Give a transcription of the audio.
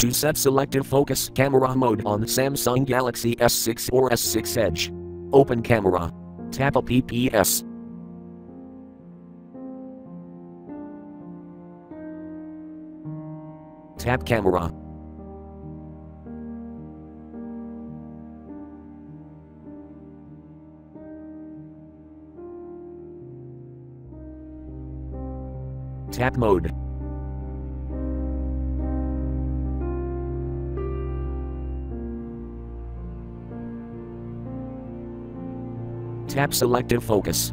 To set selective focus camera mode on Samsung Galaxy S6 or S6 Edge. Open camera. Tap Apps. Tap camera. Tap mode. Tap selective focus.